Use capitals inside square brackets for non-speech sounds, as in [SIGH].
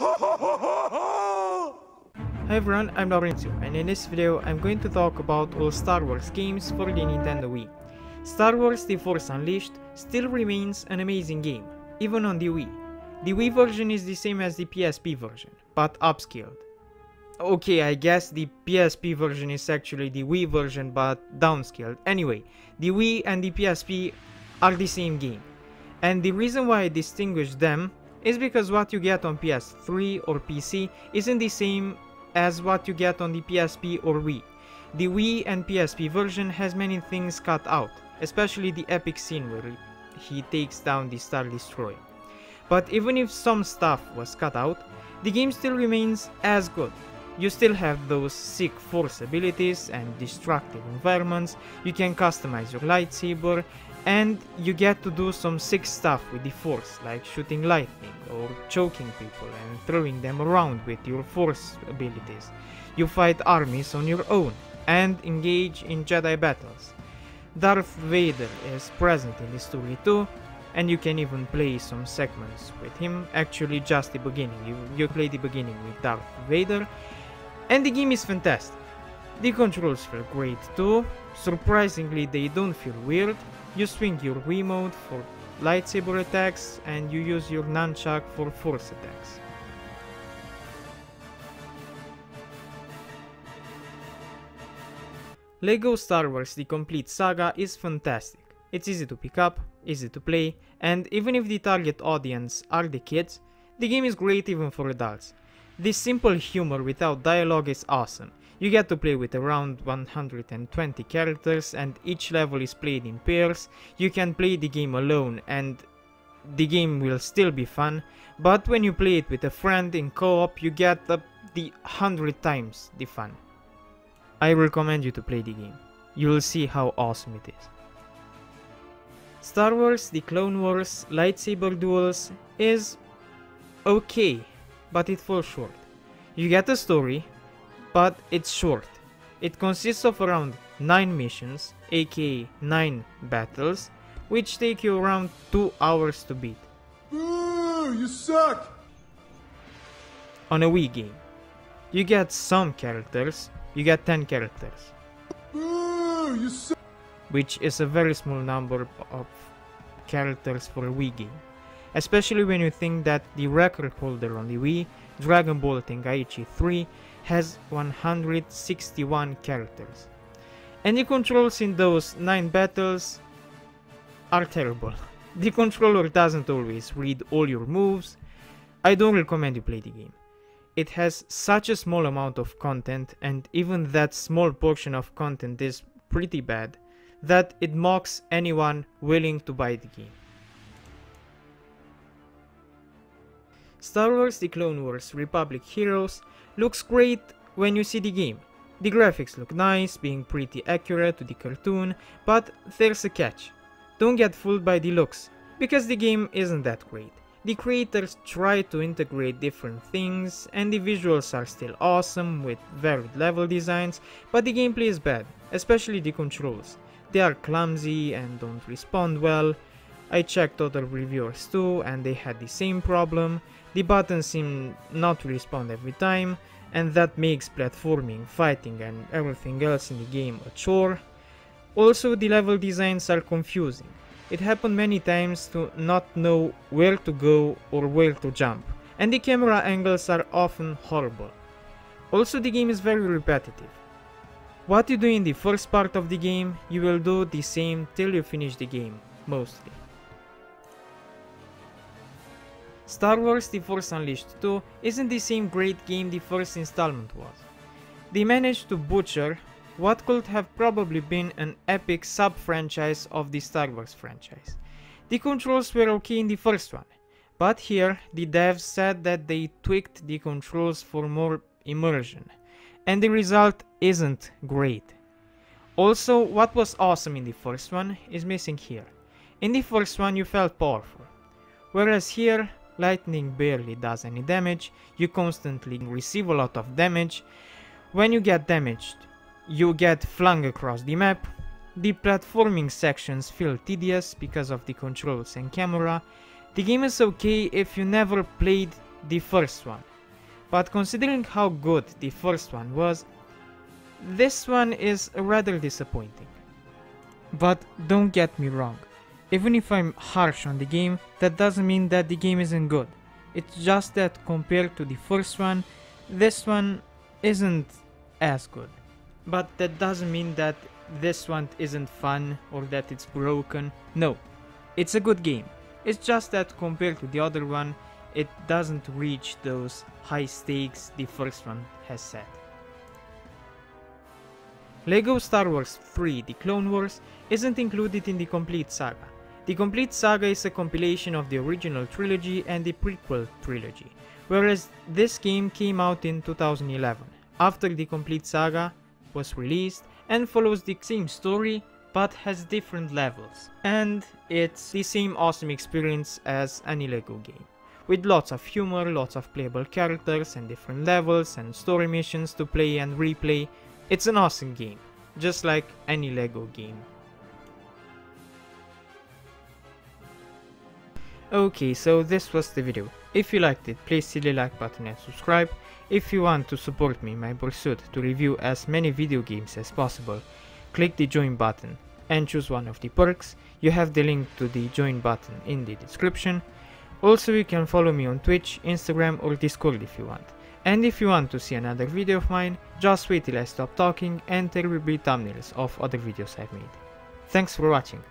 Hi everyone, I'm Laurentiu and in this video I'm going to talk about all Star Wars games for the Nintendo Wii. Star Wars The Force Unleashed still remains an amazing game, even on the Wii. The Wii version is the same as the PSP version, but upscaled. Okay, I guess the PSP version is actually the Wii version but downscaled. Anyway, the Wii and the PSP are the same game. And the reason why I distinguish them is because what you get on PS3 or PC isn't the same as what you get on the PSP or Wii. The Wii and PSP version has many things cut out, especially the epic scene where he takes down the Star Destroyer. But even if some stuff was cut out, the game still remains as good. You still have those sick force abilities and destructive environments, you can customize your lightsaber, and you get to do some sick stuff with the force, like shooting lightning or choking people and throwing them around with your force abilities. You fight armies on your own and engage in Jedi battles. Darth Vader is present in the story too, and you can even play some segments with him, actually just the beginning. You, you play the beginning with Darth Vader, and the game is fantastic. The controls feel great too, surprisingly they don't feel weird, you swing your Wiimote for lightsaber attacks and you use your nunchuck for force attacks. LEGO Star Wars The Complete Saga is fantastic. It's easy to pick up, easy to play, and even if the target audience are the kids, the game is great even for adults. This simple humor without dialogue is awesome. You get to play with around 120 characters and each level is played in pairs. You can play the game alone and the game will still be fun, but when you play it with a friend in co-op you get the 100 times the fun. I recommend you to play the game. You will see how awesome it is. Star Wars The Clone Wars lightsaber duels is okay, but it falls short. You get a story, but it's short. It consists of around 9 missions, aka 9 battles, which take you around 2 hours to beat. Ooh, you suck! On a Wii game. You get some characters, you get 10 characters. Ooh, you suck! Which is a very small number of characters for a Wii game. Especially when you think that the record holder on the Wii, Dragon Ball Tenkaichi 3, has 161 characters. And the controls in those 9 battles are terrible. [LAUGHS] The controller doesn't always read all your moves. I don't recommend you play the game. It has such a small amount of content and even that small portion of content is pretty bad that it mocks anyone willing to buy the game. Star Wars The Clone Wars Republic Heroes looks great when you see the game. The graphics look nice, being pretty accurate to the cartoon, but there's a catch. Don't get fooled by the looks, because the game isn't that great. The creators try to integrate different things, and the visuals are still awesome with varied level designs, but the gameplay is bad, especially the controls. They are clumsy and don't respond well. I checked other reviewers too, and they had the same problem. The buttons seem not to respond every time, and that makes platforming, fighting and everything else in the game a chore. Also, the level designs are confusing. It happened many times to not know where to go or where to jump, and the camera angles are often horrible. Also, the game is very repetitive. What you do in the first part of the game, you will do the same till you finish the game, mostly. Star Wars The Force Unleashed 2 isn't the same great game the first installment was. They managed to butcher what could have probably been an epic sub-franchise of the Star Wars franchise. The controls were okay in the first one, but here the devs said that they tweaked the controls for more immersion, and the result isn't great. Also, what was awesome in the first one is missing here. In the first one you felt powerful, whereas here lightning barely does any damage, you constantly receive a lot of damage. When you get damaged, you get flung across the map. The platforming sections feel tedious because of the controls and camera. The game is okay if you never played the first one, but considering how good the first one was, this one is rather disappointing. But don't get me wrong, even if I'm harsh on the game, that doesn't mean that the game isn't good. It's just that compared to the first one, this one isn't as good. But that doesn't mean that this one isn't fun or that it's broken. No, it's a good game. It's just that compared to the other one, it doesn't reach those high stakes the first one has set. LEGO Star Wars 3 The Clone Wars isn't included in the complete saga. The complete saga is a compilation of the original trilogy and the prequel trilogy, whereas this game came out in 2011, after the complete saga was released and follows the same story but has different levels. And it's the same awesome experience as any LEGO game. With lots of humor, lots of playable characters and different levels and story missions to play and replay, it's an awesome game, just like any LEGO game. Okay, so this was the video. If you liked it, please hit the like button and subscribe. If you want to support me in my pursuit to review as many video games as possible, click the join button and choose one of the perks. You have the link to the join button in the description. Also you can follow me on Twitch, Instagram or Discord if you want. And if you want to see another video of mine, just wait till I stop talking and there will be thumbnails of other videos I've made. Thanks for watching.